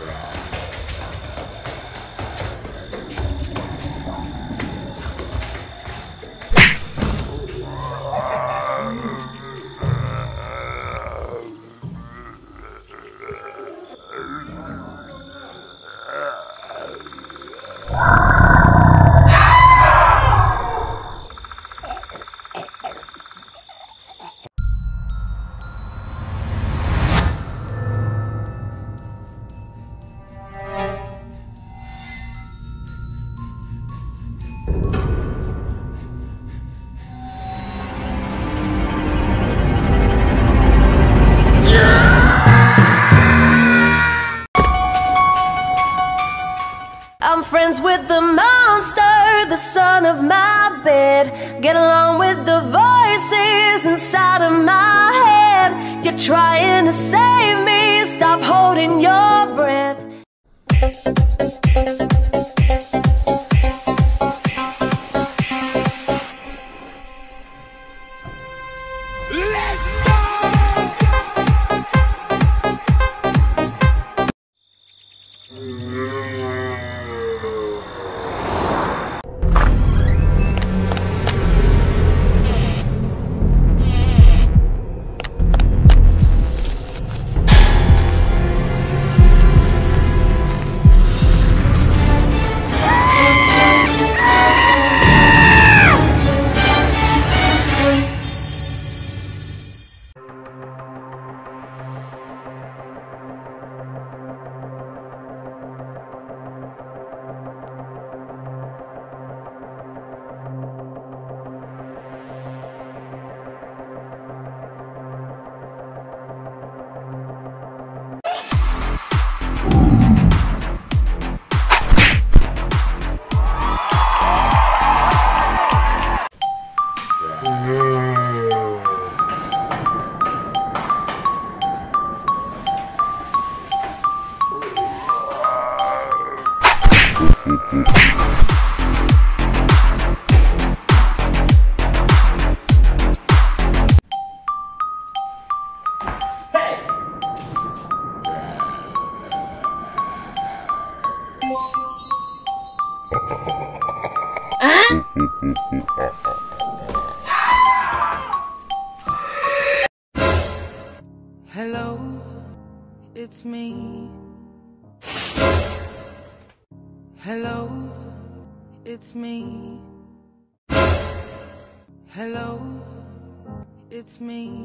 Yeah. I'm friends with the monster, the son of my bed. Get along with the voices inside of my head. You're trying to save me, stop holding your breath. Yeah. Hello, it's me. Hello, it's me. Hello, it's me.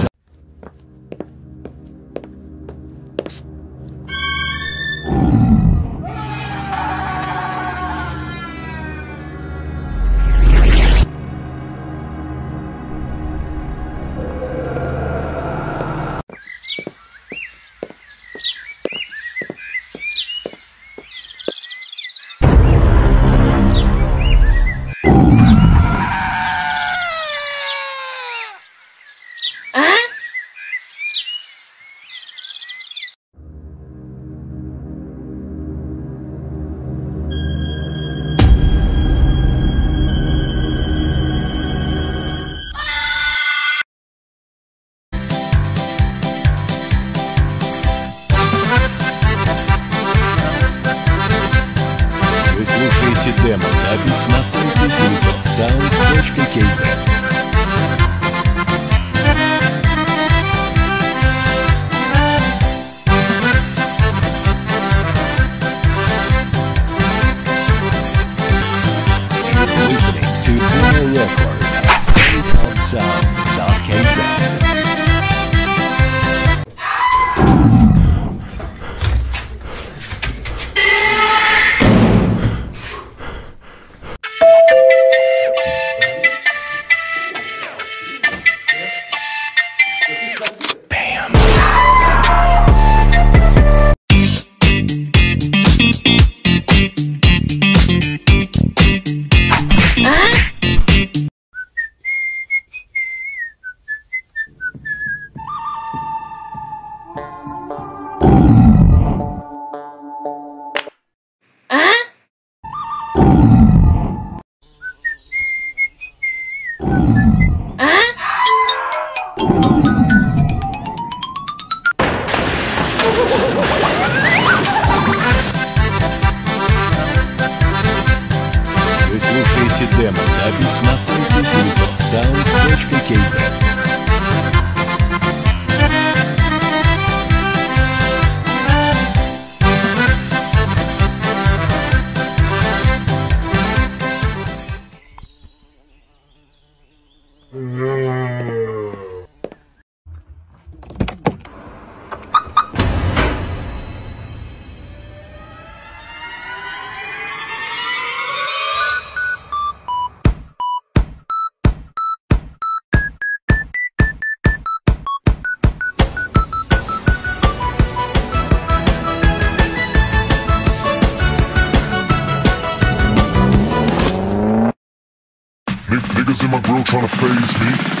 temas, avise na Santos Nutrição, pois quem. слушаете демо-запись на сайте sound.kz. my grill tryna phase me.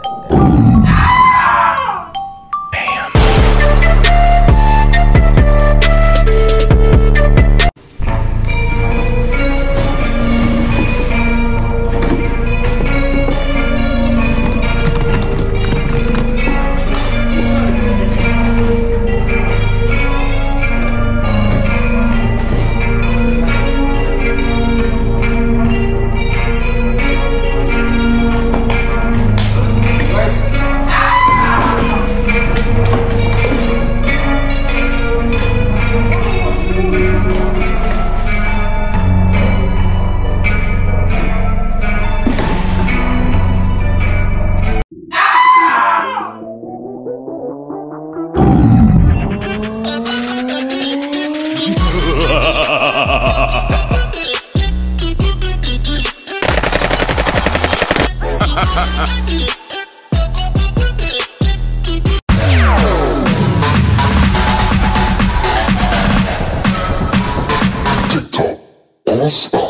Stop.